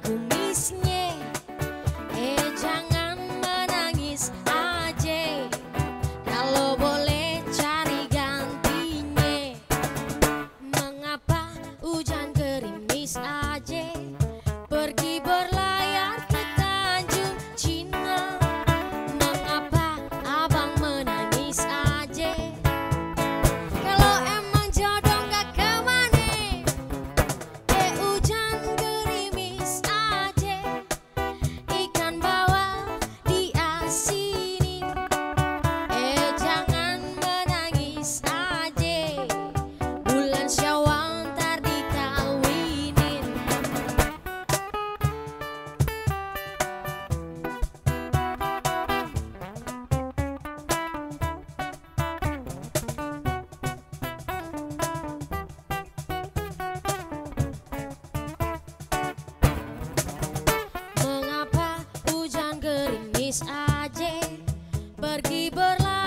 kumisnya. Eh jangan menangis aja Kalau boleh cari gantinya. Mengapa hujan gerimis egois aja pergi berlalu